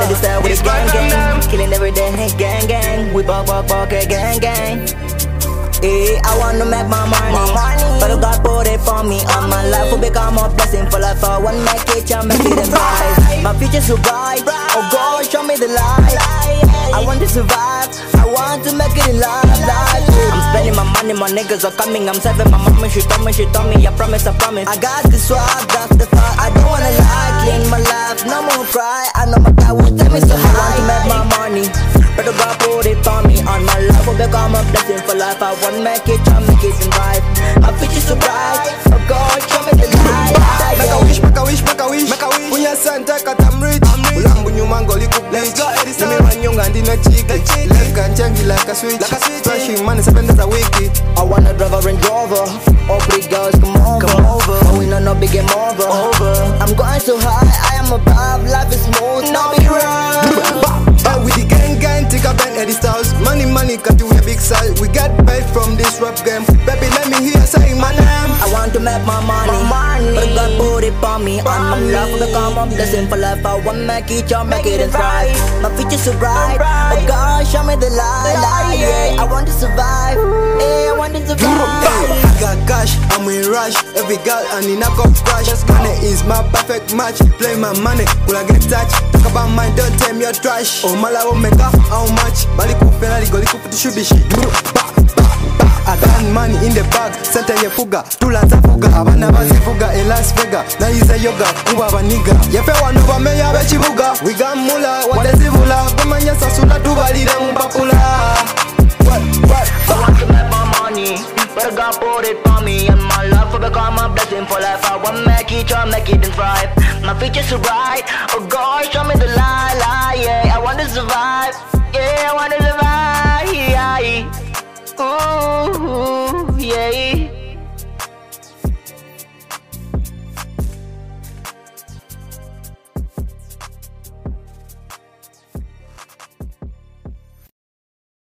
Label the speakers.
Speaker 1: the gang gang. Killing every day, gang gang. We ball ball ball, gang gang. Eh, I wanna make my money, money but God put it for me. On my life will become a blessing for life. I wanna make it, I'm make it rise. My future's so bright. Oh God, show me the light. I want to survive. I want to make it in life. life. I'm spending my money, my niggas are coming. I'm saving my mama, she told me, she told me. I promise, I promise. I got the swag, that's the thought. I don't wanna lie, clean my life, no more cry. I know my will become a blessing for life. I want to make it, try make it in right My future's so bright Oh God, show me the light.
Speaker 2: Make a wish, make a wish, make a wish. Make a wish. Punya santa kata I'm rich. Ulambu nyuma ngoli kubleach Mimi wanyonga ndina chiki Left kanchangi like a switch. Flashing money sependeza wiki
Speaker 1: I wanna drive a Range Rover. All pretty girls come over. Come over. But we know no big game over. Over. I'm going so high. I am above. Life is smooth. No be wrong
Speaker 2: Hey, with the gang gang, Tinka Ben n' Eddy Stylez. Money, money, cut to a big size. We got paid from this rap game. Baby, let me hear say my name.
Speaker 1: I want to make my money, my money. but God put it on me. On my life will become a blessing for life. I want to make it, I make it and thrive. My future's so bright. Oh God, show me the light. light yeah. I want to survive. Yeah, I want to survive.
Speaker 2: Rush. Every girl and in a cup crash. Money is my perfect match. Play my money, will I get touch? Talk about mine, don't tell me your trash. Oh, my love, oh, make up how much? Bali kupela ligo likupu tushubishi. Ba, ba, ba. I got money in the bag, sente yefuga tulanza fuga abana bazivuga e Las Vegas nayize yoga kuba baniga yefe wano bameya b'ekibuga wigamula wadezivula gumanya sasula tubalire mu
Speaker 1: money, but God put it on me. Will become a blessing for life. I want make it, try make it and thrive. My future's so bright. Oh God, show me the light,